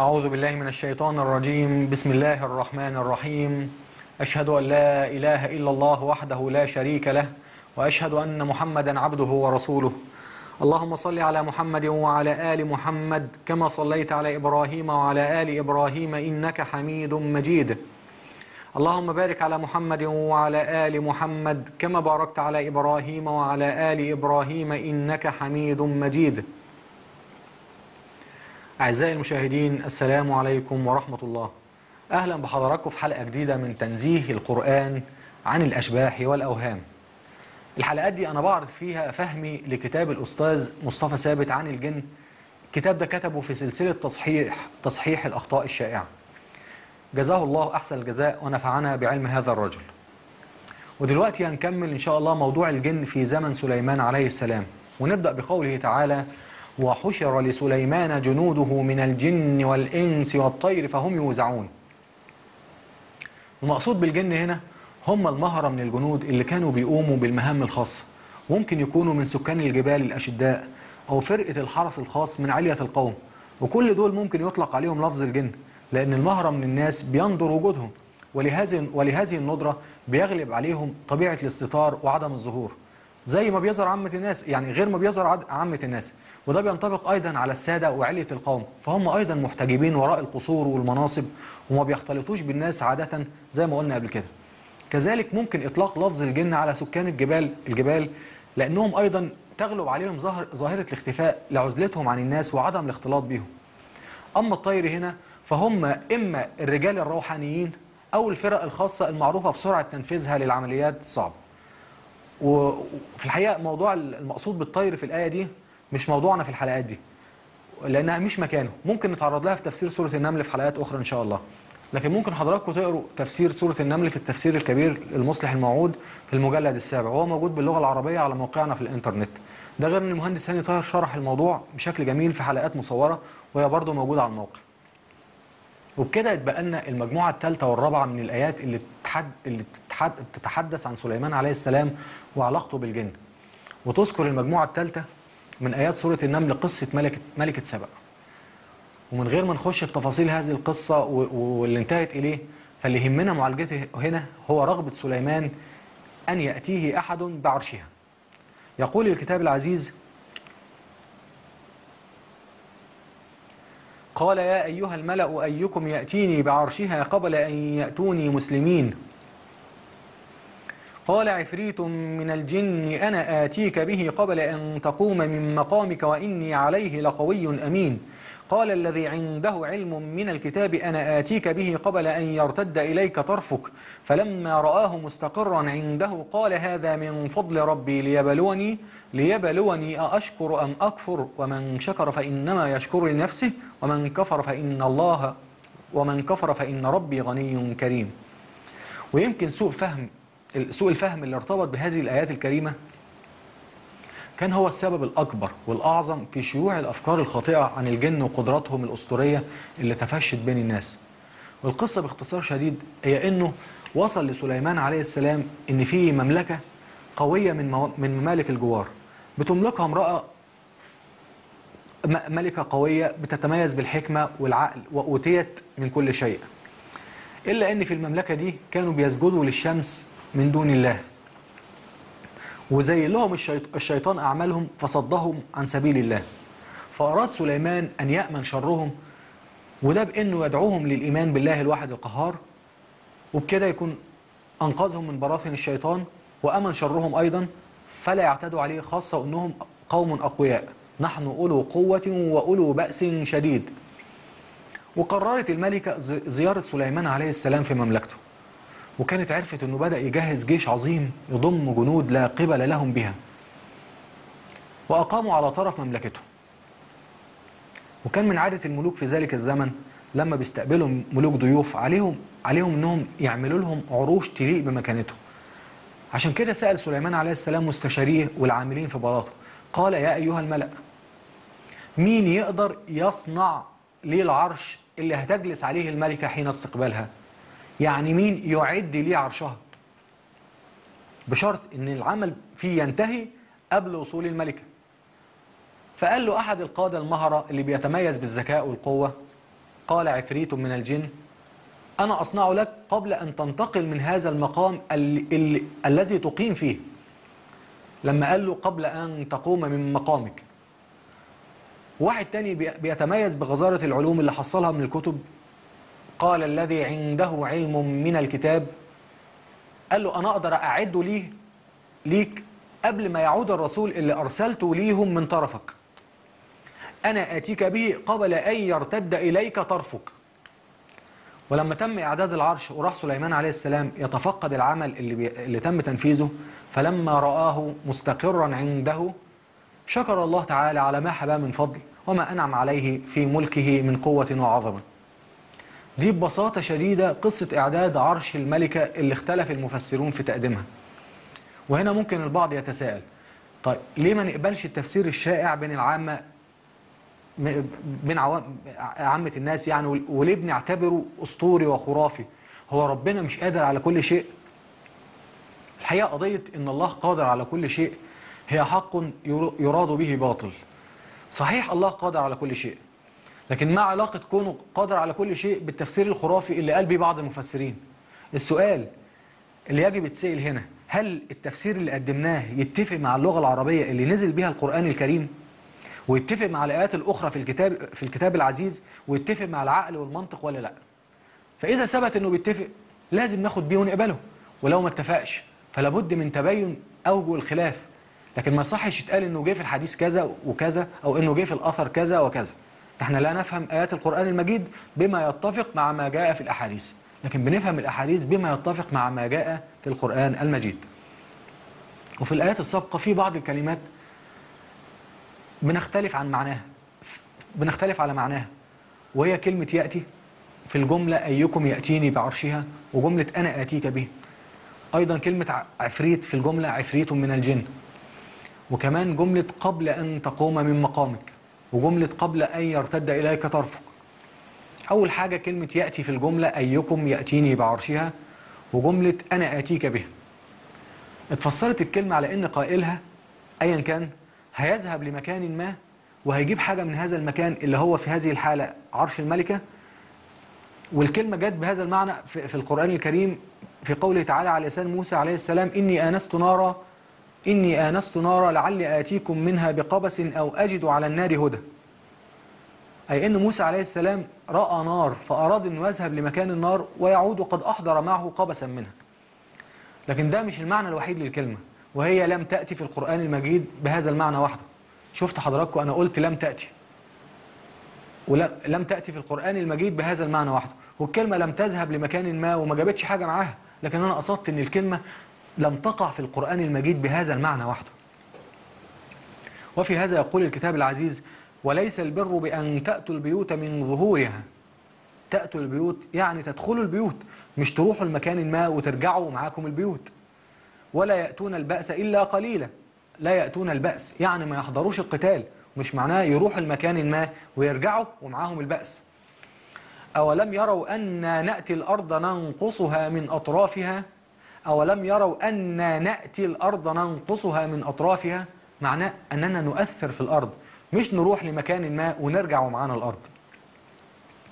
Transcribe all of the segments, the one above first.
أعوذ بالله من الشيطان الرجيم. بسم الله الرحمن الرحيم. أشهد أن لا إله إلا الله وحده لا شريك له وأشهد أن محمدا عبده ورسوله. اللهم صل على محمد وعلى آل محمد كما صليت على إبراهيم وعلى آل إبراهيم إنك حميد مجيد. اللهم بارك على محمد وعلى آل محمد كما باركت على إبراهيم وعلى آل إبراهيم إنك حميد مجيد. أعزائي المشاهدين السلام عليكم ورحمة الله. أهلا بحضراتكم في حلقة جديدة من تنزيه القرآن عن الأشباح والأوهام. الحلقات دي أنا بعرض فيها فهمي لكتاب الأستاذ مصطفى ثابت عن الجن. الكتاب ده كتبه في سلسلة تصحيح تصحيح الأخطاء الشائعة. جزاه الله أحسن الجزاء ونفعنا بعلم هذا الرجل. ودلوقتي هنكمل إن شاء الله موضوع الجن في زمن سليمان عليه السلام. ونبدأ بقوله تعالى وحشر لسليمان جنوده من الجن والإنس والطير فهم يوزعون. المقصود بالجن هنا هم المهرة من الجنود اللي كانوا بيقوموا بالمهام الخاصة. ممكن يكونوا من سكان الجبال الأشداء أو فرقة الحرس الخاص من علية القوم. وكل دول ممكن يطلق عليهم لفظ الجن لأن المهرة من الناس بينظر وجودهم. ولهذه ولهذه الندرة بيغلب عليهم طبيعة الاستتار وعدم الظهور. زي ما بيظهر عامة الناس يعني غير ما بيظهر عامة الناس. وده بينطبق أيضا على السادة وعلية القوم. فهم أيضا محتجبين وراء القصور والمناصب وما بيختلطوش بالناس عادة زي ما قلنا قبل كده. كذلك ممكن إطلاق لفظ الجن على سكان الجبال الجبال لأنهم أيضا تغلب عليهم ظاهر ظاهرة الاختفاء لعزلتهم عن الناس وعدم الاختلاط بهم أما الطير هنا فهم إما الرجال الروحانيين أو الفرق الخاصة المعروفة بسرعة تنفيذها للعمليات الصعبة وفي الحقيقة موضوع المقصود بالطير في الآية دي مش موضوعنا في الحلقات دي لأنها مش مكانه. ممكن نتعرض لها في تفسير سورة النمل في حلقات أخرى إن شاء الله. لكن ممكن حضراتكم تقروا تفسير سورة النمل في التفسير الكبير المصلح الموعود في المجلد السابع. وهو موجود باللغة العربية على موقعنا في الإنترنت. ده غير أن المهندس هاني طاهر شرح الموضوع بشكل جميل في حلقات مصورة وهي برضه موجودة على الموقع. وبكده يتبقى لنا المجموعة الثالثة والرابعة من الآيات اللي بتتحد اللي بتتحد بتتحدث عن سليمان عليه السلام وعلاقته بالجن. وتذكر المجموعة الثالثة من آيات سورة النمل قصة ملكة, ملكة سبأ. ومن غير ما نخش في تفاصيل هذه القصة واللي انتهت إليه فاللي يهمنا معالجته هنا هو رغبة سليمان أن يأتيه أحد بعرشها. يقول الكتاب العزيز قال يا أيها الملأ أيكم يأتيني بعرشها قبل أن يأتوني مسلمين. قال عفريت من الجن أنا آتيك به قبل أن تقوم من مقامك وإني عليه لقوي أمين. قال الذي عنده علم من الكتاب أنا آتيك به قبل أن يرتد إليك طرفك. فلما رآه مستقرا عنده قال هذا من فضل ربي ليبلوني ليبلوني أأشكر أم أكفر؟ ومن شكر فإنما يشكر لنفسه ومن كفر فإن الله ومن كفر فإن ربي غني كريم. ويمكن سوء فهم سوء الفهم اللي ارتبط بهذه الآيات الكريمة كان هو السبب الأكبر والأعظم في شيوع الأفكار الخاطئة عن الجن وقدراتهم الأسطورية اللي تفشت بين الناس. والقصة باختصار شديد هي أنه وصل لسليمان عليه السلام أن في مملكة قوية من من ممالك الجوار. بتملكها امرأة ملكة قوية بتتميز بالحكمة والعقل وأوتيت من كل شيء. إلا أن في المملكة دي كانوا بيسجدوا للشمس من دون الله. وزي لهم الشيطان أعمالهم فصدهم عن سبيل الله. فأراد سليمان أن يأمن شرهم وده بأنه يدعوهم للإيمان بالله الواحد القهار. وبكده يكون أنقذهم من براثن الشيطان وأمن شرهم أيضا. فلا يعتدوا عليه خاصة أنهم قوم أقوياء. نحن أولو قوة وأولو بأس شديد. وقررت الملكة زيارة سليمان عليه السلام في مملكته. وكانت عرفت أنه بدأ يجهز جيش عظيم يضم جنود لا قبل لهم بها. وأقاموا على طرف مملكته وكان من عادة الملوك في ذلك الزمن لما بيستقبلوا ملوك ضيوف عليهم عليهم أنهم يعملوا لهم عروش تليق بمكانتهم عشان كده سأل سليمان عليه السلام مستشاريه والعاملين في بلاطه. قال يا أيها الملأ مين يقدر يصنع لي العرش اللي هتجلس عليه الملكة حين استقبالها؟ يعني مين يعد لي عرشها؟ بشرط إن العمل فيه ينتهي قبل وصول الملكة. فقال له أحد القادة المهرة اللي بيتميز بالذكاء والقوة قال عفريت من الجن أنا أصنع لك قبل أن تنتقل من هذا المقام ال ال الذي تقيم فيه. لما قال له قبل أن تقوم من مقامك. واحد تاني بي- بيتميز بغزارة العلوم اللي حصلها من الكتب قال الذي عنده علم من الكتاب قال له أنا أقدر أعد ليه ليك قبل ما يعود الرسول اللي أرسلته ليهم من طرفك. أنا آتيك به قبل أن يرتد إليك طرفك. ولما تم إعداد العرش وراح سليمان عليه السلام يتفقد العمل اللي, بي... اللي تم تنفيذه فلما رآه مستقرا عنده شكر الله تعالى على ما حباه من فضل وما أنعم عليه في ملكه من قوة وعظمة. دي ببساطة شديدة قصة إعداد عرش الملكة اللي اختلف المفسرون في تقديمها. وهنا ممكن البعض يتساءل طيب ليه ما نقبلش التفسير الشائع بين العامة بين عامة الناس يعني ول- وليه بنعتبره أسطوري وخرافي؟ هو ربنا مش قادر على كل شيء؟ الحقيقة قضية إن الله قادر على كل شيء هي حق ير- يراد به باطل. صحيح الله قادر على كل شيء لكن ما علاقة كونه قادر على كل شيء بالتفسير الخرافي اللي قال بيه بعض المفسرين. السؤال اللي يجب يتسأل هنا هل التفسير اللي قدمناه يتفق مع اللغة العربية اللي نزل بها القرآن الكريم؟ ويتفق مع الآيات الأخرى في الكتاب في الكتاب العزيز؟ ويتفق مع العقل والمنطق ولا لأ؟ فإذا ثبت إنه بيتفق لازم ناخد بيه ونقبله. ولو ما اتفقش فلا بد من تبين أوجه الخلاف. لكن ما يصحش يتقال إنه جه في الحديث كذا وكذا أو إنه جه في الأثر كذا وكذا. إحنا لا نفهم آيات القرآن المجيد بما يتفق مع ما جاء في الأحاديث لكن بنفهم الأحاديث بما يتفق مع ما جاء في القرآن المجيد. وفي الآيات السابقة في بعض الكلمات بنختلف عن معناها بنختلف على معناها وهي كلمة يأتي في الجملة أيكم يأتيني بعرشها وجملة أنا آتيك به. أيضا كلمة عفريت في الجملة عفريت من الجن. وكمان جملة قبل أن تقوم من مقامك. وجملة قبل أن يرتد إليك طرفك. أول حاجة كلمة يأتي في الجملة أيكم يأتيني بعرشها وجملة أنا آتيك به اتفسرت الكلمة على أن قائلها أيا كان هيذهب لمكان ما وهيجيب حاجة من هذا المكان اللي هو في هذه الحالة عرش الملكة. والكلمة جت بهذا المعنى في القرآن الكريم في قوله تعالى على لسان موسى عليه السلام إني آنست نارا إني آنست نارا لعلي آتيكم منها بقبس أو أجد على النار هدى. أي أن موسى عليه السلام رأى نار فأراد أنه يذهب لمكان النار ويعود وقد أحضر معه قبسا منها. لكن ده مش المعنى الوحيد للكلمة وهي لم تأتي في القرآن المجيد بهذا المعنى وحده. شفت حضراتكم أنا قلت لم تأتي. ولم تأتي في القرآن المجيد بهذا المعنى وحده. والكلمة لم تذهب لمكان ما وما جابتش حاجة معاها لكن أنا قصدت أن الكلمة لم تقع في القرآن المجيد بهذا المعنى وحده. وفي هذا يقول الكتاب العزيز وليس البر بأن تأتوا البيوت من ظهورها. تأتوا البيوت يعني تدخلوا البيوت مش تروحوا المكان ما وترجعوا معاكم البيوت. ولا يأتون البأس إلا قليلا. لا يأتون البأس يعني ما يحضروش القتال مش معناه يروحوا المكان ما ويرجعوا ومعاهم البأس. أولم يروا أن نأتي الأرض ننقصها من أطرافها؟ أولم يروا أن نأتي الأرض ننقصها من أطرافها؟ معناه أننا نؤثر في الأرض مش نروح لمكان ما ونرجع ومعانا الأرض.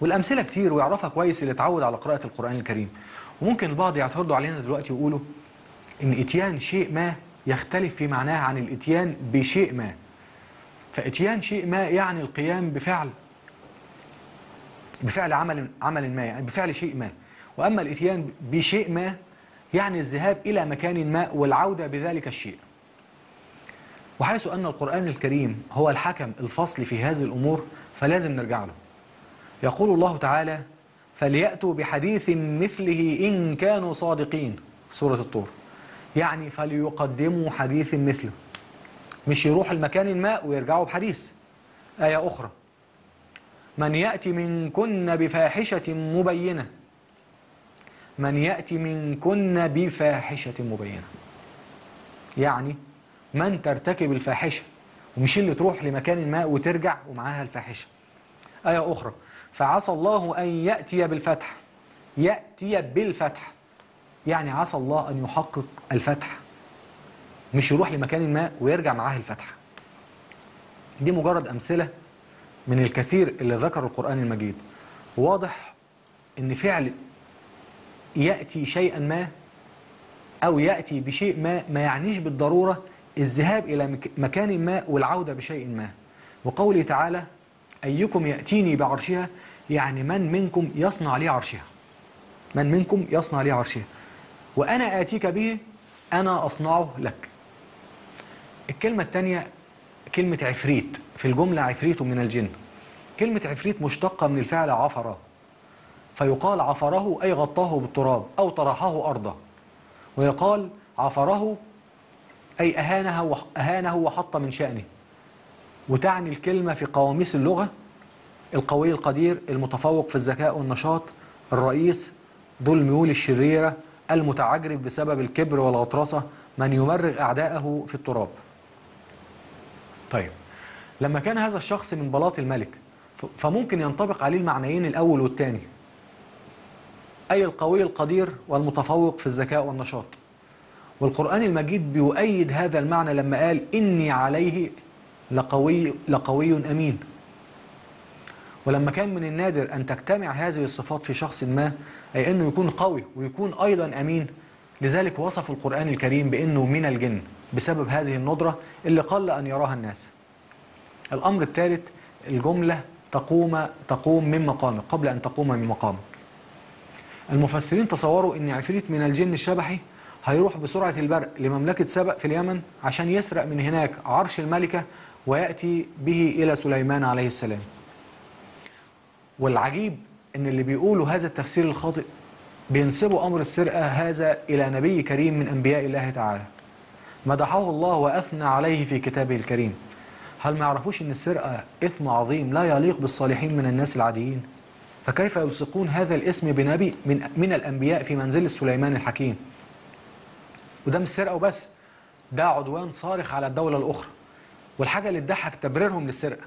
والأمثلة كتير ويعرفها كويس اللي اتعود على قراءة القرآن الكريم. وممكن البعض يعترضوا علينا دلوقتي ويقولوا إن إتيان شيء ما يختلف في معناه عن الإتيان بشيء ما. فإتيان شيء ما يعني القيام بفعل بفعل عمل عمل ما يعني بفعل شيء ما. وأما الإتيان بشيء ما يعني الذهاب إلى مكان ما والعودة بذلك الشيء. وحيث أن القرآن الكريم هو الحكم الفصل في هذه الأمور فلازم نرجع له. يقول الله تعالى فليأتوا بحديث مثله إن كانوا صادقين. سورة الطور. يعني فليقدموا حديث مثله. مش يروح المكان ما ويرجعوا بحديث. آية أخرى من يأتي منكن بفاحشة مبينة. من يأتي منكن بفاحشة مبينة. يعني من ترتكب الفاحشة ومش اللي تروح لمكان ما وترجع ومعاها الفاحشة. آية أخرى. فعسى الله أن يأتي بالفتح. يأتي بالفتح. يعني عسى الله أن يحقق الفتح. مش يروح لمكان ما ويرجع معاه الفتح. دي مجرد أمثلة من الكثير اللي ذكر القرآن المجيد. واضح إن فعل يأتي شيئا ما أو يأتي بشيء ما ما يعنيش بالضرورة الذهاب إلى مك- مكان ما والعودة بشيء ما. وقوله تعالى أيكم يأتيني بعرشها؟ يعني من منكم يصنع لي عرشها؟ من منكم يصنع لي عرشها؟ وأنا آتيك به أنا أصنعه لك. الكلمة الثانية كلمة عفريت. في الجملة عفريت من الجن. كلمة عفريت مشتقة من الفعل عفر فيقال عفره أي غطاه بالتراب أو طرحه أرضا ويقال عفره أي أهانه, أهانه وحط من شأنه. وتعني الكلمة في قواميس اللغة القوي القدير المتفوق في الذكاء والنشاط الرئيس ذو الميول الشريرة المتعجرف بسبب الكبر والغطرسة من يمرغ أعداءه في التراب. طيب لما كان هذا الشخص من بلاط الملك فممكن ينطبق عليه المعنيين الأول والثاني أي القوي القدير والمتفوق في الذكاء والنشاط. والقرآن المجيد بيؤيد هذا المعنى لما قال إني عليه لقوي, لقوي أمين. ولما كان من النادر أن تجتمع هذه الصفات في شخص ما أي أنه يكون قوي ويكون أيضا أمين لذلك وصف القرآن الكريم بأنه من الجن بسبب هذه الندرة اللي قل أن يراها الناس. الأمر الثالث الجملة تقوم تقوم من مقامك قبل أن تقوم من مقامك المفسرين تصوروا أن عفريت من الجن الشبحي هيروح بسرعة البرق لمملكة سبأ في اليمن عشان يسرق من هناك عرش الملكة ويأتي به إلى سليمان عليه السلام. والعجيب أن اللي بيقولوا هذا التفسير الخاطئ بينسبوا أمر السرقة هذا إلى نبي كريم من أنبياء الله تعالى. مدحه الله وأثنى عليه في كتابه الكريم. هل ما يعرفوش أن السرقة إثم عظيم لا يليق بالصالحين من الناس العاديين؟ فكيف يلصقون هذا الاسم بنبي من, من الأنبياء في منزل سليمان الحكيم؟ وده مش سرقة وبس ده عدوان صارخ على الدولة الأخرى. والحاجة اللي تضحك تبريرهم للسرقة.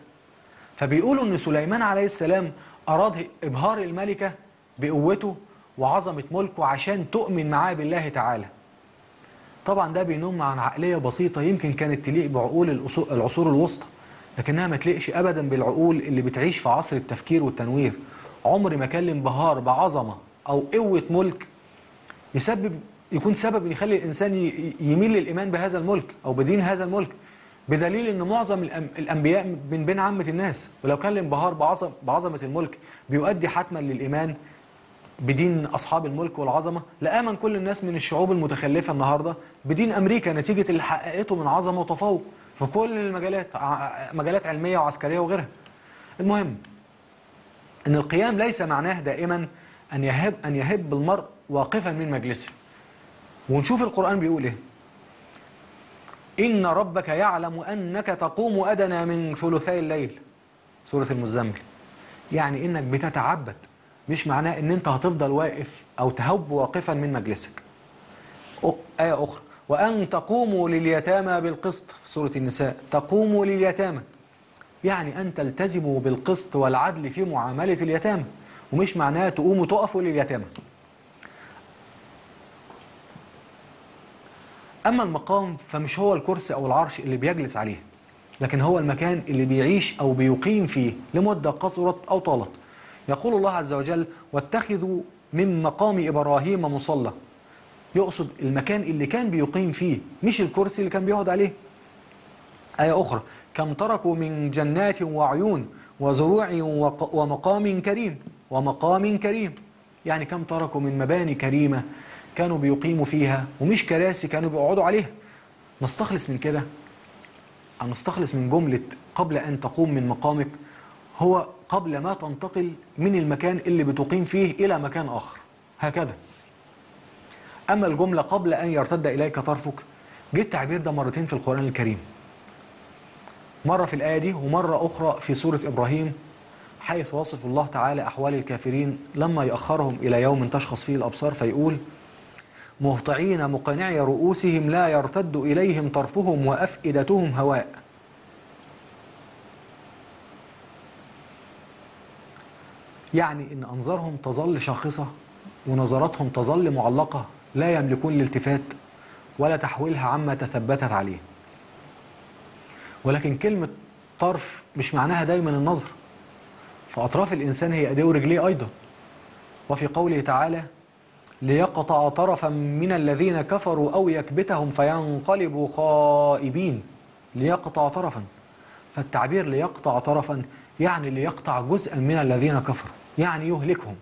فبيقولوا أن سليمان عليه السلام أراد إبهار الملكة بقوته وعظمة ملكه عشان تؤمن معاه بالله تعالى. طبعا ده بينم عن عقلية بسيطة يمكن كانت تليق بعقول العصور الوسطى لكنها ما تليقش أبدا بالعقول اللي بتعيش في عصر التفكير والتنوير. عمر ما كان الانبهار بعظمة أو قوة ملك يسبب يكون سبب يخلي الإنسان ي- يميل للإيمان بهذا الملك أو بدين هذا الملك. بدليل أن معظم الأنبياء من بين عامة الناس ولو كان الانبهار بعظم بعظمة الملك بيؤدي حتما للإيمان بدين أصحاب الملك والعظمة. لآمن كل الناس من الشعوب المتخلفة النهاردة بدين أمريكا نتيجة اللي حققته من عظمة وتفوق في كل المجالات مجالات علمية وعسكرية وغيرها. المهم أن القيام ليس معناه دائما أن يهب أن يهب المرء واقفا من مجلسه. ونشوف القرآن بيقول إيه؟ إن ربك يعلم أنك تقوم أدنى من ثلثي الليل. سورة المزمل. يعني إنك بتتعبد. مش معناه إن أنت هتفضل واقف أو تهب واقفا من مجلسك. آية أخرى. وأن تقوموا لليتامى بالقسط. في سورة النساء. تقوموا لليتامى. يعني أن تلتزموا بالقسط والعدل في معاملة اليتامى ومش معناه تقوموا تقفوا لليتامى أما المقام فمش هو الكرسي أو العرش اللي بيجلس عليه لكن هو المكان اللي بيعيش أو بيقيم فيه لمدة قصرت أو طالت. يقول الله عز وجل واتخذوا من مقام إبراهيم مصلى يقصد المكان اللي كان بيقيم فيه مش الكرسي اللي كان بيقعد عليه. آية أخرى. كم تركوا من جنات وعيون وزروع ومقام كريم ومقام كريم. يعني كم تركوا من مباني كريمة كانوا بيقيموا فيها ومش كراسي كانوا بيقعدوا عليها. نستخلص من كده؟ أو نستخلص من جملة قبل أن تقوم من مقامك؟ هو قبل ما تنتقل من المكان اللي بتقيم فيه إلى مكان آخر. هكذا. أما الجملة قبل أن يرتد إليك طرفك جه التعبير ده مرتين في القرآن الكريم. مرة في الآية دي ومرة أخرى في سورة إبراهيم حيث وصف الله تعالى أحوال الكافرين لما يأخرهم إلى يوم تشخص فيه الأبصار فيقول مهطعين مقنعي رؤوسهم لا يرتد إليهم طرفهم وأفئدتهم هواء. يعني إن أنظارهم تظل شاخصة ونظراتهم تظل معلقة لا يملكون الالتفات ولا تحويلها عما تثبتت عليه. ولكن كلمة طرف مش معناها دايما النظر. فأطراف الإنسان هي أيديه ورجليه أيضا. وفي قوله تعالى ليقطع طرفا من الذين كفروا أو يكبتهم فينقلبوا خائبين. ليقطع طرفا. فالتعبير ليقطع طرفا يعني ليقطع جزءا من الذين كفروا يعني يهلكهم.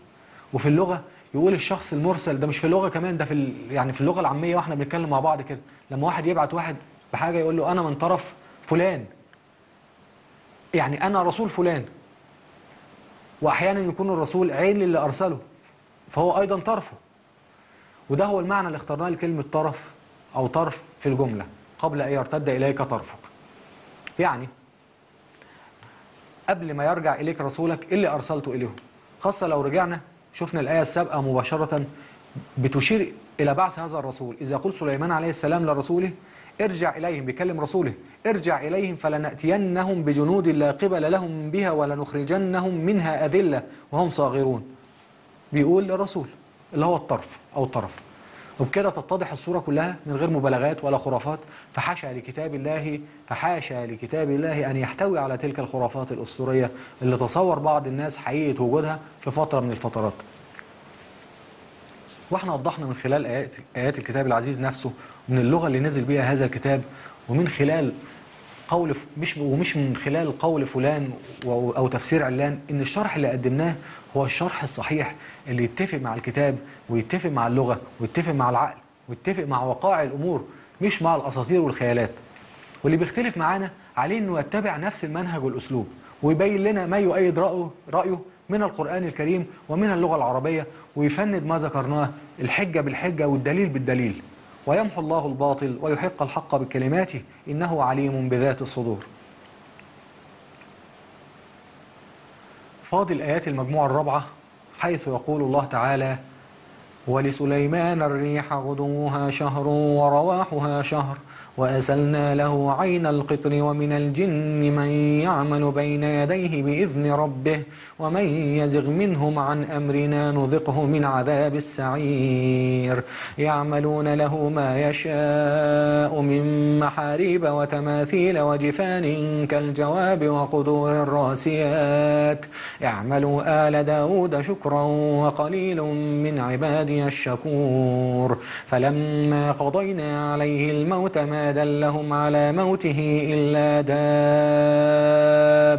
وفي اللغة يقول الشخص المرسل ده مش في اللغة كمان ده في يعني في اللغة العامية وإحنا بنتكلم مع بعض كده. لما واحد يبعت واحد بحاجة يقول له أنا من طرف فلان. يعني أنا رسول فلان. وأحيانا يكون الرسول عين اللي أرسله فهو أيضا طرفه. وده هو المعنى اللي اخترناه لكلمة طرف أو طرف في الجملة قبل أن يرتد إليك طرفك. يعني قبل ما يرجع إليك رسولك اللي أرسلته إليه خاصة لو رجعنا شفنا الآية السابقة مباشرة بتشير إلى بعث هذا الرسول. إذا يقول سليمان عليه السلام لرسوله ارجع إليهم بيكلم رسوله ارجع إليهم فلنأتينهم بجنود لا قبل لهم بها ولنخرجنهم منها أذلة وهم صاغرون. بيقول للرسول اللي هو الطرف أو الطرف. وبكده تتضح الصورة كلها من غير مبالغات ولا خرافات. فحاشا لكتاب الله فحاشا لكتاب الله أن يحتوي على تلك الخرافات الأسطورية اللي تصور بعض الناس حقيقة وجودها في فترة من الفترات. وإحنا وضحنا من خلال آيات, آيات الكتاب العزيز نفسه من اللغة اللي نزل بها هذا الكتاب ومن خلال قول مش ومش من خلال قول فلان أو تفسير علان إن الشرح اللي قدمناه هو الشرح الصحيح اللي يتفق مع الكتاب ويتفق مع اللغة ويتفق مع العقل ويتفق مع وقائع الأمور مش مع الأساطير والخيالات. واللي بيختلف معانا عليه إنه يتبع نفس المنهج والأسلوب ويبين لنا ما يؤيد رايه رأيه من القرآن الكريم ومن اللغة العربية ويفند ما ذكرناه الحجة بالحجة والدليل بالدليل. ويمحو الله الباطل ويحق الحق بكلماته إنه عليم بذات الصدور. فاضل آيات المجموعة الرابعة حيث يقول الله تعالى ولسليمان الريح غدوها شهر ورواحها شهر وأسلنا له عين القطر ومن الجن من يعمل بين يديه بإذن ربه ومن يزغ منهم عن أمرنا نذقه من عذاب السعير. يعملون له ما يشاء من محاريب وتماثيل وجفان كالجواب وقدور الراسيات. اعملوا آل داود شكرا وقليل من عبادي الشكور. فلما قضينا عليه الموت ما دلهم على موته إلا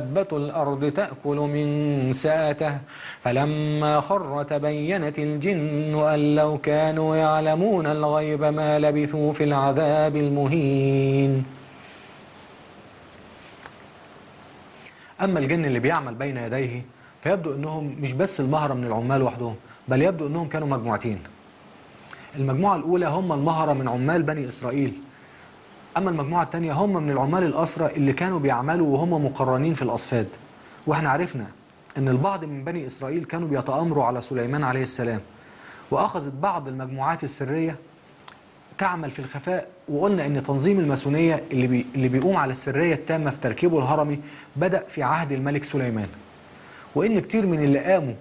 دابة الأرض تأكل من ساته. فلما خر تبينت الجن أن لو كانوا يعلمون الغيب ما لبثوا في العذاب المهين. أما الجن اللي بيعمل بين يديه فيبدو أنهم مش بس المهرة من العمال وحدهم بل يبدو أنهم كانوا مجموعتين. المجموعة الأولى هم المهرة من عمال بني إسرائيل. أما المجموعة الثانية هم من العمال الأسرى اللي كانوا بيعملوا وهم مقرنين في الأصفاد. وإحنا عرفنا أن البعض من بني إسرائيل كانوا بيتآمروا على سليمان عليه السلام. وأخذت بعض المجموعات السرية تعمل في الخفاء وقلنا إن تنظيم الماسونية اللي بي اللي بيقوم على السرية التامة في تركيبه الهرمي بدأ في عهد الملك سليمان. وإن كتير من اللي قاموا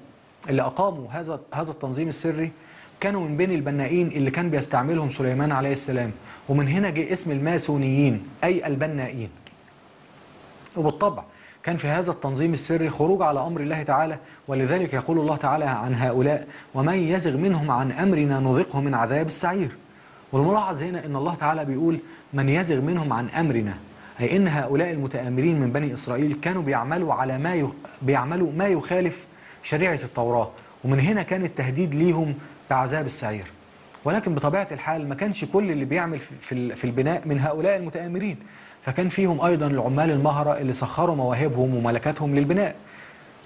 اللي أقاموا هذا هذا التنظيم السري كانوا من بين البنائين اللي كان بيستعملهم سليمان عليه السلام. ومن هنا جه اسم الماسونيين أي البنائين. وبالطبع كان في هذا التنظيم السري خروج على أمر الله تعالى ولذلك يقول الله تعالى عن هؤلاء ومن يزغ منهم عن أمرنا نذقه من عذاب السعير. والملاحظ هنا أن الله تعالى بيقول من يزغ منهم عن أمرنا. أي أن هؤلاء المتآمرين من بني إسرائيل كانوا بيعملوا على ما ي... بيعملوا ما يخالف شريعة التوراة ومن هنا كان التهديد ليهم بعذاب السعير. ولكن بطبيعة الحال ما كانش كل اللي بيعمل في في البناء من هؤلاء المتآمرين. فكان فيهم أيضا العمال المهرة اللي سخروا مواهبهم وملكاتهم للبناء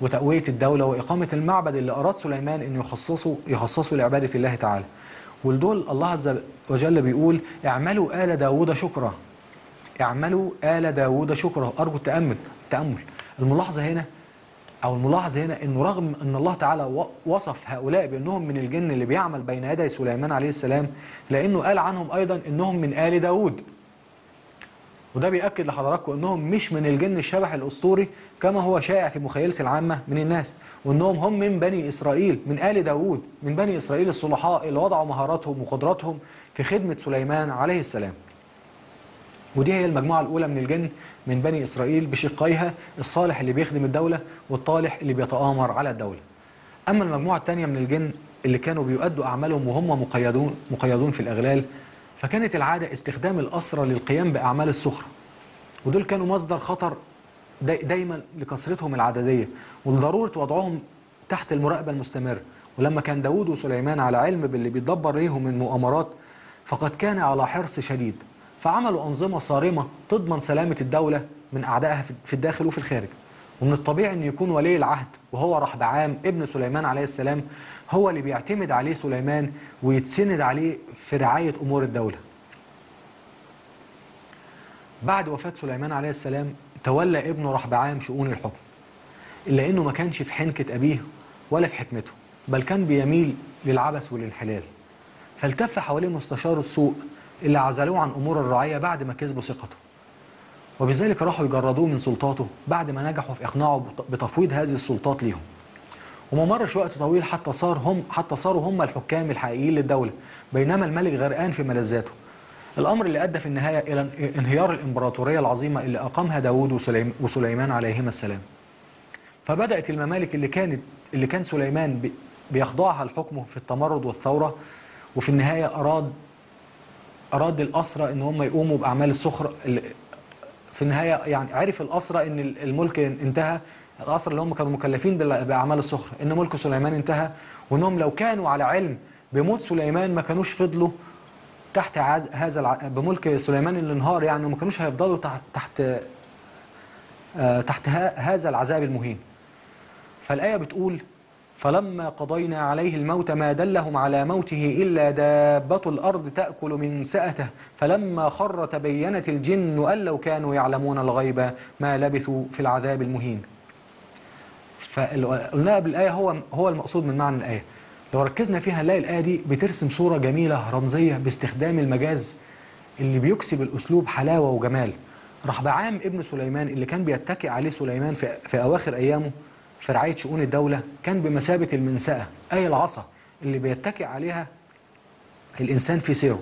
وتقوية الدولة وإقامة المعبد اللي أراد سليمان أن يخصصه يخصصه لعبادة الله تعالى. ولدول الله عز وجل بيقول اعملوا آل داود شكرا. اعملوا آل داود شكرا. أرجو التأمل. التأمل. الملاحظة هنا أو الملاحظة هنا أنه رغم أن الله تعالى وصف هؤلاء بأنهم من الجن اللي بيعمل بين يدي سليمان عليه السلام لأنه قال عنهم أيضا أنهم من آل داود. وده بيأكد لحضراتكم أنهم مش من الجن الشبح الأسطوري كما هو شائع في مخيلة العامة من الناس وأنهم هم من بني إسرائيل من آل داود من بني إسرائيل الصلحاء اللي وضعوا مهاراتهم وقدراتهم في خدمة سليمان عليه السلام. ودي هي المجموعة الأولى من الجن من بني إسرائيل بشقيها الصالح اللي بيخدم الدولة والطالح اللي بيتآمر على الدولة. أما المجموعة الثانية من الجن اللي كانوا بيؤدوا أعمالهم وهم مقيدون, مقيدون في الأغلال فكانت العادة استخدام الأسرى للقيام بأعمال السخرة. ودول كانوا مصدر خطر داي دايما لكثرتهم العددية ولضرورة وضعهم تحت المراقبة المستمرة. ولما كان داود وسليمان على علم باللي بيتدبر ليهم من مؤامرات فقد كان على حرص شديد. فعملوا أنظمة صارمة تضمن سلامة الدولة من أعدائها في الداخل وفي الخارج. ومن الطبيعي أن يكون ولي العهد وهو رحبعام ابن سليمان عليه السلام هو اللي بيعتمد عليه سليمان ويتسند عليه في رعاية أمور الدولة. بعد وفاة سليمان عليه السلام تولى ابنه رحبعام شؤون الحكم إلا أنه ما كانش في حنكة أبيه ولا في حكمته بل كان بيميل للعبث والانحلال فالتف حواليه مستشار السوء اللي عزلوه عن أمور الرعية بعد ما كسبوا ثقته. وبذلك راحوا يجردوه من سلطاته بعد ما نجحوا في إقناعه بتفويض هذه السلطات ليهم. وما مرش وقت طويل حتى صار هم حتى صاروا هم الحكام الحقيقيين للدولة بينما الملك غرقان في ملذاته. الأمر اللي أدى في النهاية إلى انهيار الإمبراطورية العظيمة اللي أقامها وسليم وسليمان عليهما السلام. فبدأت الممالك اللي كانت اللي كان سليمان بيخضعها لحكمه في التمرد والثورة وفي النهاية أراد أراد الأسرة إن هم يقوموا بأعمال السخر في النهاية يعني عرف الأسرة إن الملك انتهى الأسرة اللي هم كانوا مكلفين بأعمال السخر إن ملك سليمان انتهى وإنهم لو كانوا على علم بموت سليمان ما كانوش فضلوا تحت هذا الع... بملك سليمان اللي انهار يعني ما كانوش هيفضلوا تحت تحت, آه تحت هذا العذاب المهين. فالآية بتقول فلما قضينا عليه الموت ما دلهم على موته إلا دابة الأرض تأكل من سأته. فلما خر تبينت الجن أن لو كانوا يعلمون الغيب ما لبثوا في العذاب المهين. فقلنا بالآية هو هو المقصود من معنى الآية. لو ركزنا فيها نلاقي الآية دي بترسم صورة جميلة رمزية باستخدام المجاز اللي بيكسب الأسلوب حلاوة وجمال. رحبعام ابن سليمان اللي كان بيتكئ عليه سليمان في, في أواخر أيامه في رعاية شؤون الدولة كان بمثابة المنسأة أي العصا اللي بيتكئ عليها الإنسان في سيره.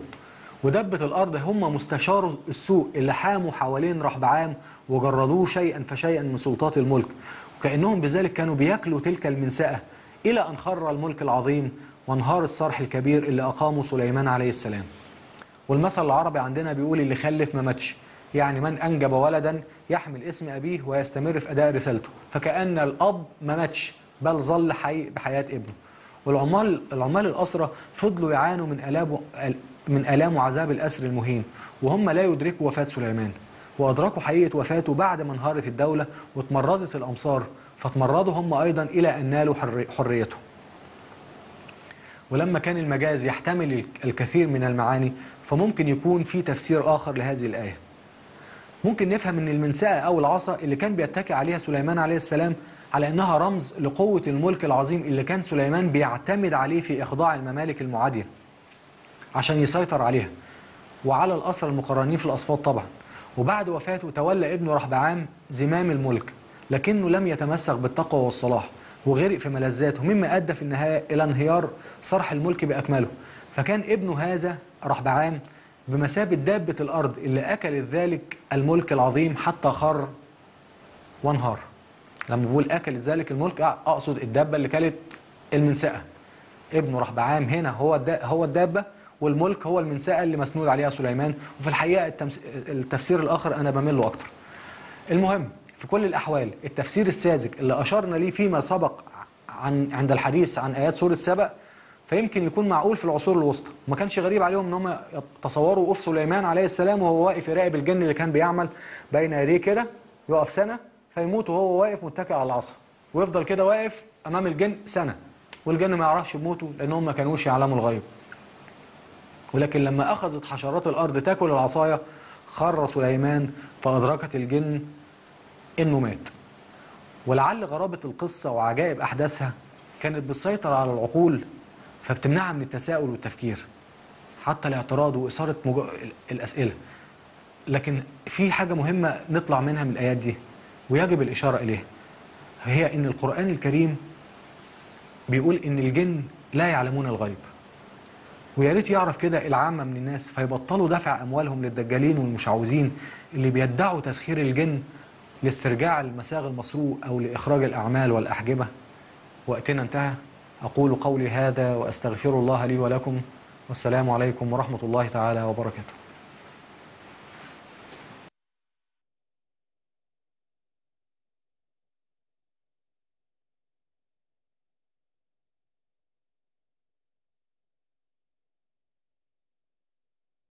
ودبة الأرض هم مستشار السوء اللي حاموا حوالين رحبعام وجردوه شيئا فشيئا من سلطات الملك. وكأنهم بذلك كانوا بياكلوا تلك المنسأة إلى أن خر الملك العظيم وانهار الصرح الكبير اللي أقامه سليمان عليه السلام. والمثل العربي عندنا بيقول اللي خلف ما ماتش يعني من أنجب ولدا يحمل اسم أبيه ويستمر في أداء رسالته. فكأن الأب ما ماتش بل ظل حي بحياة ابنه. والعمال العمال الأسرة فضلوا يعانوا من آلام من آلام وعذاب الأسر المهين وهم لا يدركوا وفاة سليمان. وأدركوا حقيقة وفاته بعد ما انهارت الدولة واتمردت الأمصار فتمردوا هم أيضا إلى أن نالوا حريته. ولما كان المجاز يحتمل الكثير من المعاني فممكن يكون في تفسير آخر لهذه الآية. ممكن نفهم أن المنسأة أو العصا اللي كان بيتكئ عليها سليمان عليه السلام على أنها رمز لقوة الملك العظيم اللي كان سليمان بيعتمد عليه في إخضاع الممالك المعادية عشان يسيطر عليها. وعلى الأسرى المقرنين في الأصفاد طبعا. وبعد وفاته تولى ابنه رحبعام زمام الملك لكنه لم يتمسك بالتقوى والصلاح وغرق في ملذاته مما أدى في النهاية إلى انهيار صرح الملك بأكمله. فكان ابنه هذا رحبعام بمثابة دابة الأرض اللي أكلت ذلك الملك العظيم حتى خر وانهار. لما بقول أكلت ذلك الملك أقصد الدابة اللي كلت المنسأة. ابنه رحبعام هنا هو هو الدابة والملك هو المنسأة اللي مسنود عليها سليمان. وفي الحقيقة التفسير الآخر أنا بميل له أكتر. المهم في كل الأحوال التفسير الساذج اللي أشرنا ليه فيما سبق عن عند الحديث عن آيات سورة سبأ فيمكن يكون معقول في العصور الوسطى. وما كانش غريب عليهم إن هم تصوروا وقوف سليمان عليه السلام وهو واقف يراقب الجن اللي كان بيعمل بين يديه كده يقف سنة فيموت وهو واقف متكئ على العصا. ويفضل كده واقف أمام الجن سنة والجن ما يعرفش بموته لأنهم ما كانوش يعلموا الغيب. ولكن لما أخذت حشرات الأرض تاكل العصاية خر سليمان فأدركت الجن إنه مات. ولعل غرابة القصة وعجائب أحداثها كانت بتسيطر على العقول فبتمنعها من التساؤل والتفكير حتى الاعتراض وإثارة مج... الأسئلة. لكن في حاجة مهمة نطلع منها من الآيات دي ويجب الإشارة إليها. هي إن القرآن الكريم بيقول إن الجن لا يعلمون الغيب. ويا ريت يعرف كده العامة من الناس فيبطلوا دفع أموالهم للدجالين والمشعوذين اللي بيدعوا تسخير الجن لاسترجاع المساغ المسروق أو لإخراج الأعمال والأحجبة وقتنا انتهى. أقول قولي هذا وأستغفر الله لي ولكم والسلام عليكم ورحمة الله تعالى وبركاته.